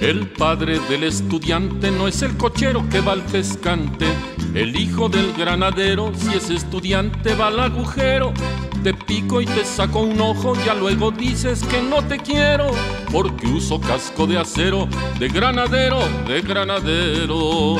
El padre del estudiante no es el cochero que va al pescante. El hijo del granadero, si es estudiante, va al agujero. Te pico y te saco un ojo, ya luego dices que no te quiero, porque uso casco de acero, de granadero, de granadero.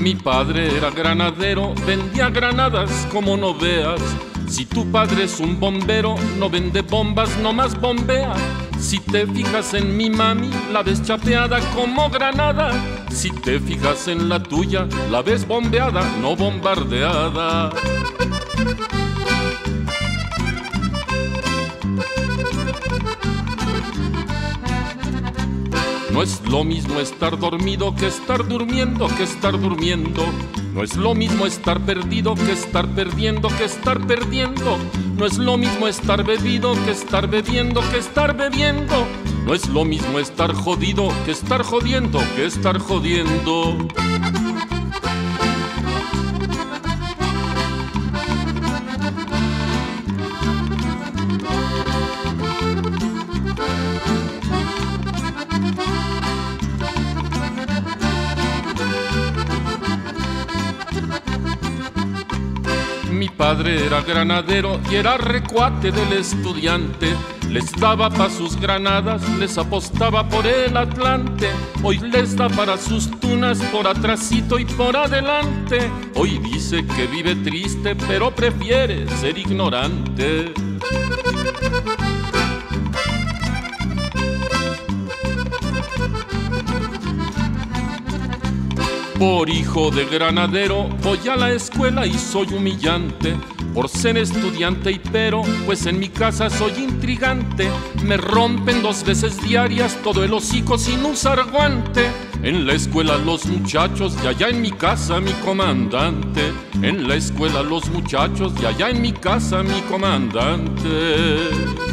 Mi padre era granadero, vendía granadas como no veas. Si tu padre es un bombero, no vende bombas, no más bombea. Si te fijas en mi mami, la ves chapeada como granada. Si te fijas en la tuya, la ves bombeada, no bombardeada. No es lo mismo estar dormido que estar durmiendo, que estar durmiendo. No es lo mismo estar perdido que estar perdiendo, que estar perdiendo. No es lo mismo estar bebido que estar bebiendo, que estar bebiendo. No es lo mismo estar jodido que estar jodiendo, que estar jodiendo. Padre era granadero y era recuate del estudiante. Les daba pa' sus granadas, les apostaba por el Atlante. Hoy les da para sus tunas por atrásito y por adelante. Hoy dice que vive triste, pero prefiere ser ignorante. Por hijo de granadero voy a la escuela y soy humillante. Por ser estudiante y pero, pues en mi casa soy intrigante. Me rompen dos veces diarias todo el hocico sin usar guante. En la escuela los muchachos y allá en mi casa mi comandante. En la escuela los muchachos y allá en mi casa mi comandante.